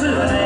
是。